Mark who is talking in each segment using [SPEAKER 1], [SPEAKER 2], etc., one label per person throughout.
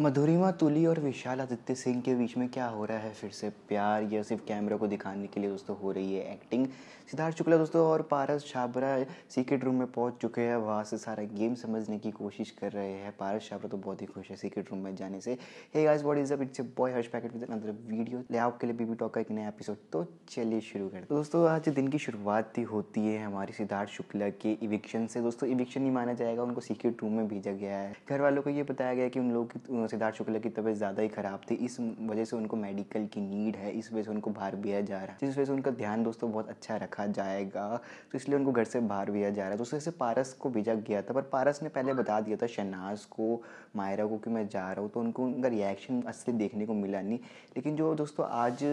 [SPEAKER 1] मधुरिमा, तुली और विशाल आदित्य सिंह के बीच में क्या हो रहा है? फिर से प्यार या सिर्फ़ कैमरा को दिखाने के लिए दोस्तों हो रही है एक्टिंग सिद्धार्थ शुक्ला दोस्तों और पारस छाबरा सीक्रेट रूम में पहुँच चुके हैं। वहाँ से सारा गेम समझने की कोशिश कर रहे हैं। पारस छाबरा तो बहुत ही खुश है सीक्रेट रूम में जाने से। Hey guys what is up it's boy Harsh packet with another video ले आपके लिए बीबी टॉक का एक नया एपिसोड तो चलिए शुरू करते दोस्तों, आज दिन की शुरुआत ही होती है हमारी सिद्धार्थ शुक्ला के इविक्शन से। दोस्तों इविक्शन नहीं माना जाएगा, उनको सीक्रेट रूम में भेजा गया है। घर वालों को ये बताया गया कि उन लोग की सिद्धार्थ शुक्ला की तबीयत ज़्यादा ही ख़राब थी। इस वजह से उनको मेडिकल की नीड है, इस वजह से उनको बाहर भेजा जा रहा है। जिस वजह से उनका ध्यान दोस्तों बहुत अच्छा रखा जाएगा तो इसलिए उनको घर से बाहर भेजा जा रहा है। दोस्तों ऐसे पारस को भेजा गया था, पर पारस ने पहले बता दिया था शनाज को, मायरा को कि मैं जा रहा हूँ तो उनको उनका रिएक्शन असली देखने को मिला नहीं। लेकिन जो दोस्तों आज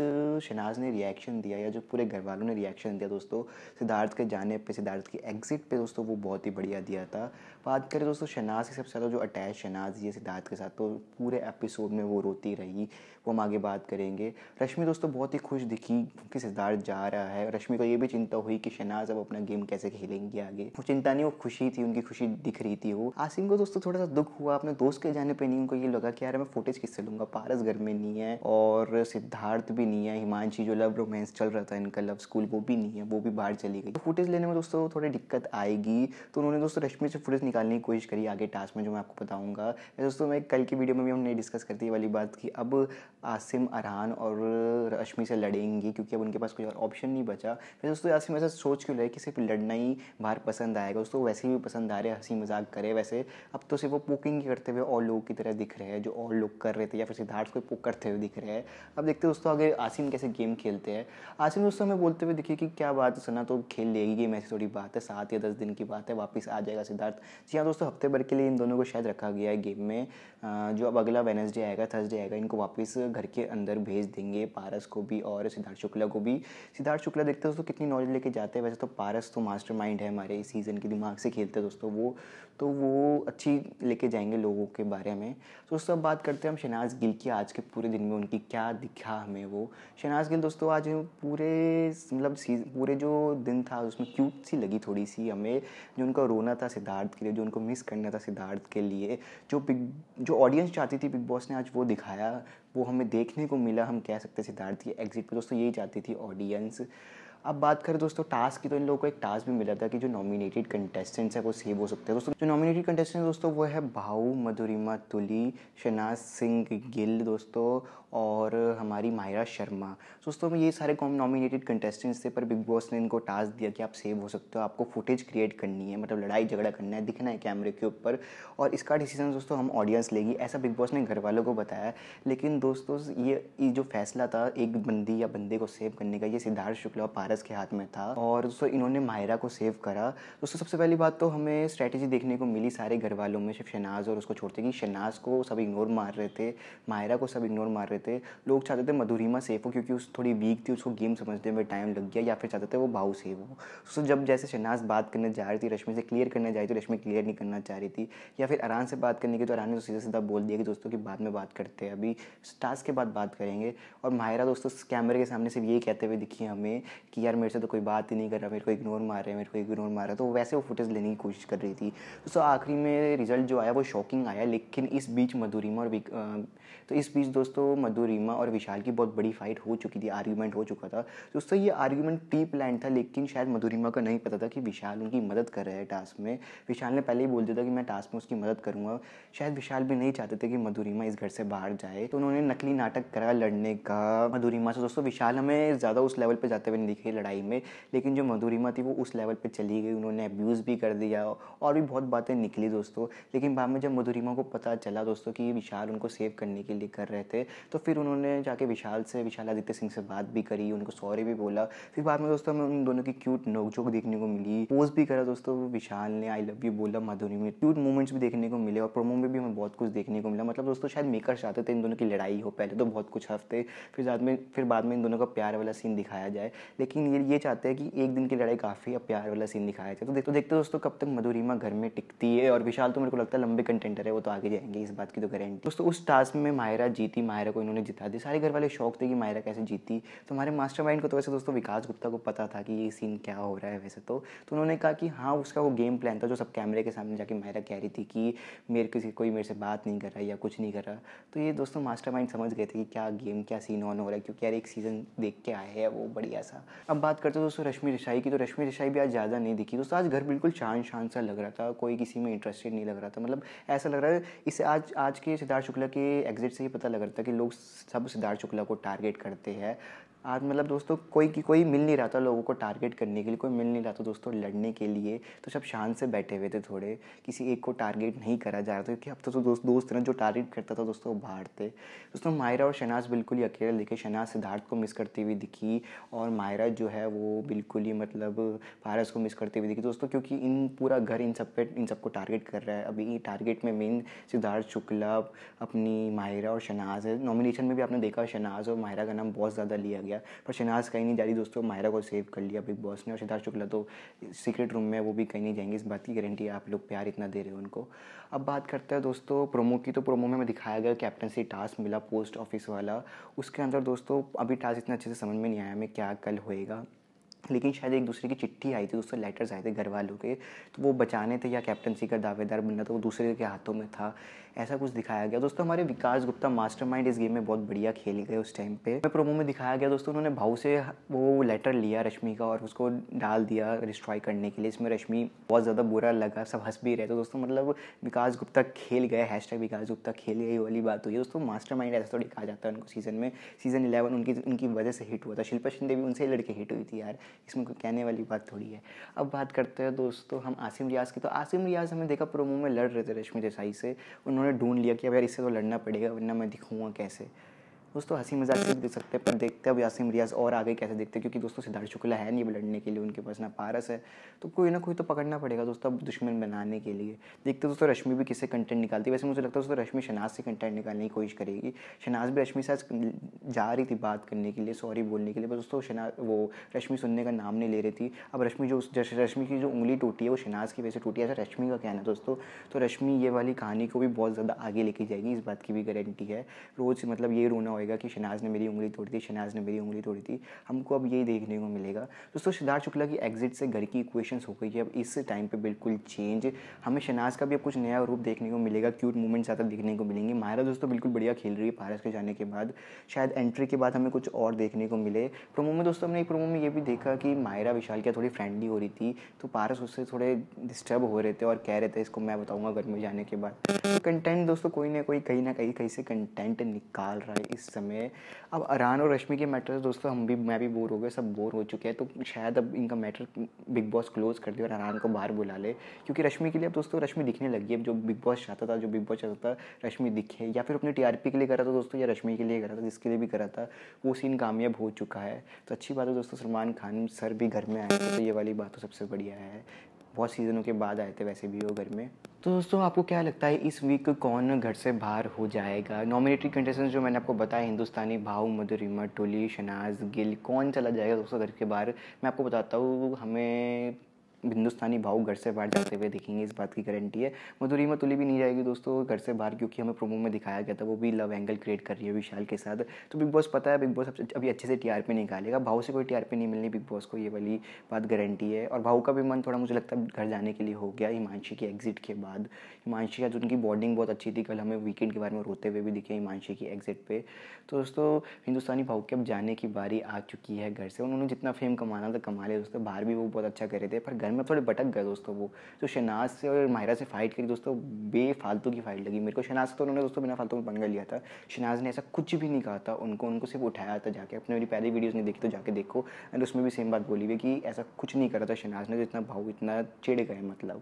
[SPEAKER 1] शनाज ने रिएक्शन दिया या जो पूरे घर वालों ने रिएक्शन दिया दोस्तों, सिद्धार्थ के जाने पर सिद्धार्थ की एग्जिट पर दोस्तों वो बहुत ही बढ़िया दिया था। बात करें दोस्तों शनाज की सबसे ज़्यादा जो अटैच शनाज ये सिद्धार्थ के साथ तो पूरे एपिसोड में वो रोती रही, वो हम आगे बात करेंगे। रश्मि दोस्तों, बहुत ही खुश दिखी कि सिद्धार्थ जा रहा है। रश्मि को ये भी चिंता हुई कि शनाज अब अपना गेम कैसे खेलेंगे आगे। वो चिंता नहीं, वो खुशी थी, उनकी खुशी दिख रही थी वो। आसिम को दोस्तों थोड़ा सा दुख हुआ। अपने दोस्त के जाने पर नहीं उनको ये लगा कि यार मैं फुटेज किससे लूँगा? पारस घर में नहीं है और सिद्धार्थ भी नहीं है, हिमांशी जो लव रोमांस चल रहा था इनका लव स्कूल वो भी नहीं है, वो भी बाहर चली गई। तो फुटेज लेने में दोस्तों थोड़ी दिक्कत आएगी। तो उन्होंने दोस्तों रश्मि से फुटेज निकालने की कोशिश करी आगे टास्क में, जो मैं आपको बताऊँगा। दोस्तों, मैं कल की वीडियो में भी हमने डिस्कस करती है वाली बात की अब आसिम, अरहान और रश्मि से लड़ेंगी क्योंकि अब उनके पास कोई और ऑप्शन नहीं बचा। फिर दोस्तों, आसिम ऐसा सोच क्यों रहे कि सिर्फ़ लड़ना ही बाहर पसंद आएगा? दोस्तों, वैसे भी पसंद आ रहे हँसी मज़ाक करे वैसे अब तो सिर्फ़ वो पोकिंग करते हुए और लोगों की तरह दिख रहे हैं, जो और लोग कर रहे थे या फिर सिद्धार्थ को पोक करते हुए दिख रहे हैं। अब देखते दोस्तों, आगे आसिम कैसे गेम खेलते हैं। आसिम दोस्तों, हमें बोलते हुए दिखिए कि क्या बात है, सना तो खेल लेगी गेम ऐसी थोड़ी बात है, सात या दस दिन की बात है, वापस आ जाएगा सिद्धार्थ। जी हाँ दोस्तों, हफ़्ते भर के लिए इन दोनों को शायद रखा गया है गेम में। जो अब अगला वेनसडे आएगा थर्सडे आएगा, इनको वापस घर के अंदर भेज देंगे पारस को भी और सिद्धार्थ शुक्ला को भी। सिद्धार्थ शुक्ला देखते दोस्तों कितनी नॉलेज लेके जाते हैं। वैसे तो पारस तो मास्टर माइंड है हमारे इस सीज़न के दिमाग से खेलते हैं दोस्तों वो। तो वो अच्छी लेके जाएँगे लोगों के बारे में। तो दोस्तों अब बात करते हैं हम शनाज गिल की आज के पूरे दिन में उनकी क्या दिखा हमें वो। शनाज गिल दोस्तों आज पूरे मतलब पूरे जो दिन था उसमें क्यूट सी लगी थोड़ी सी हमें। जो उनका रोना था सिद्धार्थ के लिए, जो उनको मिस करना था सिद्धार्थ के लिए, जो बिग जो ऑडियंस चाहती थी बिग बॉस ने आज वो दिखाया, वो हमें देखने को मिला, हम कह सकते सिद्धार्थ की एग्जिट पर दोस्तों, यही चाहती थी ऑडियंस अब बात करें दोस्तों टास्क की तो इन लोगों को एक टास्क भी मिला था कि जो नॉमिनेटेड कंटेस्टेंट्स है, वो सेव हो सकते हैं। दोस्तों, जो नॉमिनेटेड कंटेस्टेंट दोस्तों, वो है भाऊ, मधुरिमा, तुली शनाज सिंह, गिल दोस्तों और हमारी मायरा शर्मा। दोस्तों ये सारे कॉम नॉमिनेटेड कंटेस्टेंट्स थे, पर बिग बॉस ने इनको टास्क दिया कि आप सेव हो सकते हो, आपको फुटेज क्रिएट करनी है मतलब लड़ाई झगड़ा करना है, दिखना है कैमरे के ऊपर। और इसका डिसीज़न दोस्तों, हम ऑडियंस लेगी, ऐसा बिग बॉस ने घर वालों को बताया। लेकिन दोस्तों, ये जो फैसला था, एक बंदी या बंदे को सेव करने का, ये सिद्धार्थ शुक्ला और पारस के हाथ में था और दोस्तों इन्होंने मायरा को सेव करा। दोस्तों सबसे पहली बात तो हमें स्ट्रैटेजी देखने को मिली सारे घर वालों में, सिर्फ़ शनाज और उसको छोड़ते कि शनाज को सब इग्नोर मार रहे थे मायरा को सब इग्नोर मार रहे थे। लोग चाहते थे मधुरिमा सेफ़ हो क्योंकि उस थोड़ी वीक थी, उसको गेम समझने में टाइम लग गया, या फिर चाहते थे वो भाव सेव हो। तो जब जैसे शनाज बात करने जा रही थी, रश्मि से क्लियर करने जा रही थी, रश्मि क्लियर नहीं करना चाह रही थी, या फिर आराम से बात करने की तो आराम ने सीधा सीधा बोल दिया कि दोस्तों की बाद में बात करते हैं, अभी टास्क के बाद बात करेंगे। और मायरा दोस्तों कैमरे के सामने सिर्फ़ ये कहते हुए दिखी हमें कि यार मेरे से तो कोई बात ही नहीं कर रहा, मेरे को इग्नोर मार रहे हैं, मेरे को इग्नोर मार रहा है। तो वैसे वो फुटेज लेने की कोशिश कर रही थी। दोस्तों आखिरी में रिज़ल्ट जो आया वो शॉकिंग आया, लेकिन इस बीच मधुरिमा और तो इस बीच दोस्तों मधुरिमा और विशाल की बहुत बड़ी फाइट हो चुकी थी आर्ग्यूमेंट हो चुका था। दोस्तों ये आर्ग्यूमेंट प्री प्लान था, लेकिन शायद मधुरिमा को नहीं पता था कि विशाल उनकी मदद कर रहा है टास्क में। विशाल ने पहले ही बोल दिया था कि मैं टास्क में उसकी मदद करूँगा। शायद विशाल भी नहीं चाहते थे कि मधुरिमा इस घर से बाहर जाए। तो उन्होंने नकली नाटक करा लड़ने का। मधुरिमा से दोस्तों विशाल हमें ज़्यादा उस लेवल पर जाते हुए नहीं दिखे। लड़ाई में, लेकिन जो मधुरिमा थी वो उस लेवल पर चली गई, उन्होंने अब्यूज़ भी कर दिया, और भी बहुत बातें निकली दोस्तों। लेकिन बाद में जब मधुरिमा को पता चला दोस्तों कि विशाल उनको सेव करने के लिए कर रहे थे तो फिर उन्होंने जाके विशाल से, विशाल आदित्य सिंह से बात भी करी, उनको सॉरी भी बोला। फिर बाद में दोस्तों हमें उन दोनों की क्यूट नोकझोंक देखने को मिली पोज भी करा दोस्तों, विशाल ने आई लव यू बोला, माधुरी में क्यूट मोमेंट्स भी देखने को मिले, और प्रोमो में भी हमें बहुत कुछ देखने को मिला। मतलब दोस्तों शायद मेकर चाहते थे इन दोनों की लड़ाई हो, पहले तो बहुत कुछ हफ़्ते फिर बाद में, फिर बाद में इन दोनों का प्यार वाला सीन दिखाया जाए। लेकिन लेकिन ये ये चाहते हैं कि एक दिन की लड़ाई काफ़ी अब प्यार वाला सीन दिखाया जाए। तो देखते देखते दोस्तों कब तक मधुरिमा घर में टिकती है और विशाल तो मेरे को लगता है लंबे कंटेंटर है, वो तो आगे जाएँगे, इस बात की तो गारंटी दोस्तों, उस टास्क में मायरा जीती मायरा को इन्होंने जिता दी सारे घर वाले शौक थे कि मायरा कैसे जीती। तो हमारे मास्टर को तो वैसे दोस्तों विकास गुप्ता को पता था कि ये सीन क्या हो रहा है वैसे तो। तो उन्होंने कहा कि हाँ उसका वो गेम प्लान था जो सब कैमरे के सामने जाके मायरा कह रही थी कि मेरे किसी, कोई मेरे से बात नहीं कर रहा या कुछ नहीं कर रहा। तो ये दोस्तों मास्टर समझ गए थे कि क्या गेम क्या सीन ऑन हो रहा है, क्योंकि यार एक सीज़न देख के आए हैं वो बढ़िया सा। अब बात करते हैं दोस्तों रश्मि रिशाई की तो रश्मि रिशाई भी आज ज़्यादा नहीं दिखी। दोस्तों, आज घर बिल्कुल शान शान सा लग रहा था, कोई किसी में इंटरेस्टेड नहीं लग रहा था। मतलब ऐसा लग रहा है, इसे आज आज के सिद्धार्थ शुक्ला के एग्जिट से ही पता लग रहा था कि लोग सब सिद्धार्थ शुक्ला को टारगेट करते हैं। आज मतलब दोस्तों कोई की कोई मिल नहीं रहा था लोगों को टारगेट करने के लिए कोई मिल नहीं रहा था दोस्तों लड़ने के लिए। तो सब शान से बैठे हुए थे थोड़े किसी एक को टारगेट नहीं करा जा रहा था क्योंकि अब तो, तो दोस्त दोस्त ना जो टारगेट करता था दोस्तों वो बाहर थे। दोस्तों मायरा और शनाज बिल्कुल ही अकेले दिखे शनाज सिद्धार्थ को मिस करती हुई दिखी और मायरा जो है वो बिल्कुल ही मतलब पारस को मिस करती हुई दिखी। दोस्तों क्योंकि इन पूरा घर इन सब पे इन सबको टारगेट कर रहा है। अभी टारगेट में मेन सिद्धार्थ शुक्ला अपनी मायरा और शनाज है। नॉमिनेशन में भी आपने देखा शनाज और मायरा का नाम बहुत ज़्यादा लिया गया पर शनाज कहीं नहीं जा रही, दोस्तों, माहिरा को सेव कर लिया बिग बॉस ने और सिद्धार्थ शुक्ला तो सीक्रेट रूम में वो भी कहीं नहीं जाएँगे। इस बात की गारंटी है आप लोग प्यार इतना दे रहे हो उनको। अब बात करते हैं दोस्तों प्रोमो की तो प्रोमो में दिखाया गया कैप्टनसी टास्क मिला पोस्ट ऑफ़िस वाला। उसके अंदर दोस्तों, अभी टास्क इतना अच्छे से समझ में नहीं आया हमें क्या कल होएगा। लेकिन शायद एक दूसरे की चिट्ठी आई थी, उससे लेटर्स आए थे घर वालों के तो वो बचाने थे या कैप्टनसी का दावेदार बनना था वो दूसरे के हाथों में था। ऐसा कुछ दिखाया गया। दोस्तों, हमारे विकास गुप्ता मास्टरमाइंड इस गेम में बहुत बढ़िया खेल गए उस टाइम पे। प्रोमो में दिखाया गया, दोस्तों, उन्होंने भाव से वो लेटर लिया रश्मि का और उसको डाल दिया डिस्ट्रॉय करने के लिए। इसमें रश्मि बहुत ज़्यादा बुरा लगा, सब हंस भी रहे तो दोस्तों मतलब विकास गुप्ता खेल गए हैश विकास गुप्ता खेल गए वाली बात हुई। दोस्तों मास्टर माइंड ऐसा थोड़ी कहा जाता है उनको सीज़न में। सीज़न इलेवन उनकी उनकी वजह से हिट हुआ था। शिल्पा शिंदे भी उनसे लड़के हिट हुई थी यार। इसमें कोई कहने वाली बात थोड़ी है। अब बात करते हैं दोस्तों, हम आसिम रियाज की। तो आसिम रियाज हमने देखा प्रोमो में लड़ रहे थे रश्मि देसाई से। उन्होंने ढूंढ लिया कि अब यार इससे तो लड़ना पड़ेगा, वरना मैं दिखूँगा कैसे? दोस्तों हँसी मज़ाक से देख सकते हैं? पर देखते हैं अब यासिम रियाज और आगे कैसे देखते हैं? क्योंकि दोस्तों, सिद्धार्थ शुक्ला है नहीं लड़ने के लिए, उनके पास ना पारस है। तो कोई ना कोई तो पकड़ना पड़ेगा दोस्तों अब दुश्मन बनाने के लिए। देखते दोस्तों, रश्मि भी किससे कंटेंट निकालती है? वैसे मुझे लगता है दोस्तों, रश्मि शनाज से कंटेंट निकालने की कोशिश करेगी। शनाज भी रश्मि से जा रही थी बात करने के लिए सॉरी बोलने के लिए, पर दोस्तों शनाज वो रश्मि सुनने का नाम नहीं ले रही थी। अब रश्मि जो रश्मि की जो उंगली टूटी है, वो शनाज की वजह से टूटी है। ऐसा रश्मि का कहना है दोस्तों तो रश्मि ये वाली कहानी को भी बहुत ज़्यादा आगे लेके जाएगी, इस बात की भी गारंटी है। रोज़ मतलब ये रोना होएगा कि शनाज ने मेरी उंगली तोड़ी थी शनाज ने मेरी उंगली तोड़ी थी, हमको अब यही देखने को मिलेगा। दोस्तों सिद्धार्थ शुक्ला की एग्जिट से घर की इक्वेशन हो गई है, अब इस टाइम पे बिल्कुल चेंज हमें शनाज का भी अब कुछ नया रूप देखने को मिलेगा क्यूट मूवमेंट ज़्यादा देखने को मिलेंगे। मायरा दोस्तों, बिल्कुल बढ़िया खेल रही है पारस के जाने के बाद। शायद एंट्री के बाद हमें कुछ और देखने को मिले। प्रोमो में दोस्तों, हमने एक प्रोमो में ये भी देखा कि मायरा, विशाल क्या थोड़ी फ्रेंडली हो रही थी तो पारस उससे थोड़े डिस्टर्ब हो रहे थे और कह रहे थे, इसको मैं बताऊँगा घर में जाने के बाद। तो कंटेंट दोस्तों, कोई ना कोई, कहीं ना कहीं कहीं से कंटेंट निकाल रहा है इस समय। अब अरान और रश्मि के मैटर दोस्तों, हम भी, मैं भी बोर हो गए, सब बोर हो चुके हैं तो शायद अब इनका मैटर बिग बॉस क्लोज कर दे और अरान को बाहर बुला ले। क्योंकि रश्मि के लिए अब दोस्तों, रश्मि दिखने लगी है जो बिग बॉस चाहता था, जो बिग बॉस चाहता था, रश्मि दिखे। या फिर अपने टी के लिए करा था दोस्तों, या रश्मि के लिए करा था, जिसके लिए भी करा था, वो सीन कामयाब हो चुका है। तो अच्छी बात है दोस्तों, सलमान खान सर भी घर में आए तो ये वाली बात तो सबसे बढ़िया है। बहुत सीज़नों के बाद आए थे वैसे भी वो घर में। तो दोस्तों, आपको क्या लगता है इस वीक कौन घर से बाहर हो जाएगा? नॉमिनेटरी कंटेस्टेंट जो मैंने आपको बताया, हिंदुस्तानी भाव मधुरिमा, टोली शनाज गिल, कौन चला जाएगा दोस्तों घर के बाहर? मैं आपको बताता हूँ, हमें हिंदुस्तानी भाव घर से बाहर जाते हुए दिखेंगे इस बात की गारंटी है। मधुरी मतुली भी नहीं जाएगी दोस्तों घर से बाहर क्योंकि हमें प्रोमो में दिखाया गया था, वो भी लव एंगल क्रिएट कर रही है विशाल के साथ। तो बिग बॉस पता है बिग बॉस अभी अच्छे से टी निकालेगा भाव से कोई टी नहीं मिलनी बिग बॉस को ये वाली बात गारंटी है। और भाव का भी मन थोड़ा, मुझे लगता है, घर जाने के लिए हो गया। हिमांशी की एग्जिट के बाद। हिमांशी का जो उनकी बॉन्डिंग बहुत अच्छी थी, कल हमें वीकेंड के बारे में रोते हुए भी दिखे हिमांशी की एग्जिट पे। तो दोस्तों, हिंदुस्तानी भाव के अब जाने की बारी आ चुकी है घर से। उन्होंने जितना फेम कमाना था, कमा लिया। दोस्तों, बाहर भी वो बहुत अच्छा कर थे, पर घर में थोड़े भटक गए दोस्तों वो। तो शनाज से और माहिरा से फाइट करी दोस्तों, बेफालतू की फाइट लगी मेरे को। शनाज से तो उन्होंने दोस्तों बिना फालतू में पंगा लिया था। शनाज ने ऐसा कुछ भी नहीं कहा था। उनको उनको सिर्फ़ उठाया था जाके। अपने मेरी पहली वीडियोज़ नहीं देखी तो जाके देखो। एंड उसमें भी सेम बात बोली हुई कि ऐसा कुछ नहीं करा था शनाज ने। तो इतना भाव इतना चिड़ गए मतलब।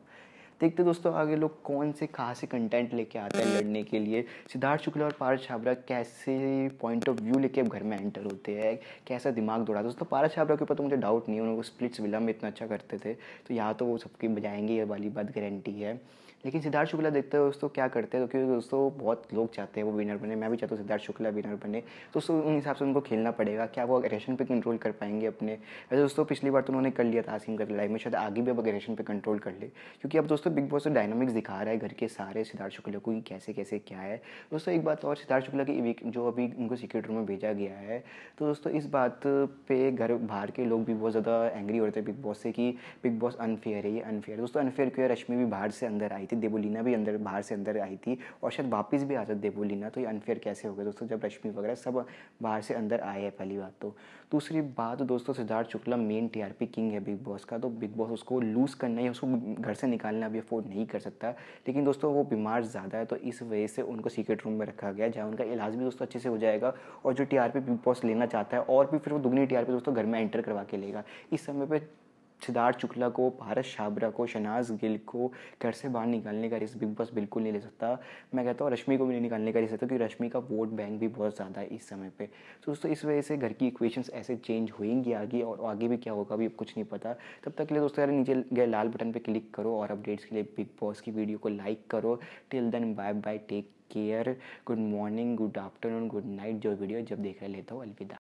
[SPEAKER 1] देखते दोस्तों आगे लोग कौन से कहाँ से कंटेंट लेके आते हैं लड़ने के लिए। सिद्धार्थ शुक्ला और पारस छाबरा कैसे पॉइंट ऑफ़ व्यू लेके घर में एंटर होते हैं? कैसा दिमाग दौड़ा? दोस्तों पारस छाबरा के ऊपर तो मुझे डाउट नहीं उनको स्प्लिट्स विला में इतना अच्छा करते थे। तो यहाँ तो वो सबकी बजाएँगे, ये वाली बात गारंटी है। लेकिन सिद्धार्थ शुक्ला देखते हो दोस्तों क्या करते हैं तो क्योंकि दोस्तों बहुत लोग चाहते हैं वो विनर बने। मैं भी चाहता हूँ सिद्धार्थ शुक्ला विनर बने। तो उस हिसाब से उनको खेलना पड़ेगा, क्या वो अग्रेशन पे कंट्रोल कर पाएँगे अपने? वैसे दोस्तों, पिछली बार तो उन्होंने कर लिया था आसिम कर लाइफ में, शायद आगे भी अब अग्रेशन पे कंट्रोल कर ले। क्योंकि अब दोस्तों बिग बॉस डायनामिक्स दिखा रहा है घर के सारे सिद्धार्थ शुक्ला को कैसे कैसे, क्या है। दोस्तों, एक बात और, सिद्धार्थ शुक्ला की जो अभी उनको सीक्रेट रूम में भेजा गया है तो दोस्तों, इस बात पे घर बाहर के लोग भी बहुत ज़्यादा एंग्री हो रहे थे बिग बॉस से कि बिग बॉस अनफेयर है, ये अनफेयर दोस्तों अनफेयर क्यों रश्मि भी बाहर से अंदर आई थी। देवोलीना भी अंदर, बाहर से अंदर आई थी और शायद वापस भी आ जाती देवोलीना तो ये अनफेयर कैसे हो गया? दोस्तों, जब रश्मि वगैरह सब बाहर से अंदर आए हैं पहली बात तो। दूसरी बात, दोस्तों, Siddharth Shukla main TRP king है बिग बॉस का तो बिग बॉस उसको लूज़ करना है उसको घर से निकालना अभी अफोर्ड नहीं कर सकता। लेकिन दोस्तों, वो बीमार ज़्यादा है तो इस वजह से उनको सीक्रेट रूम में रखा गया, जहाँ उनका इलाज भी दोस्तों अच्छे से हो जाएगा और जो टीआरपी बिग बॉस लेना चाहता है और भी फिर वो दुगनी टीआरपी दोस्तों घर में एंटर करवा के लेगा। इस समय पर सिद्धार्थ शुक्ला को, भारत छाबरा को शनाज गिल को घर से बाहर निकालने का रिस्क बिग बॉस बिल्कुल नहीं ले सकता। मैं कहता हूँ, रश्मि को भी नहीं निकालने का रिस्क क्योंकि रश्मि का वोट बैंक भी बहुत ज़्यादा है इस समय पर तो दोस्तों, इस वजह से घर की इक्वेशंस ऐसे चेंज होएँगी आगे और आगे भी क्या होगा, अभी कुछ नहीं पता। तब तक के लिए दोस्तों, यार, नीचे गए लाल बटन पर क्लिक करो और अपडेट्स के लिए बिग बॉस की वीडियो को लाइक करो। Till then bye bye take care good morning good afternoon good night जो वीडियो जब देख रहे लेता हूँ, अलविदा।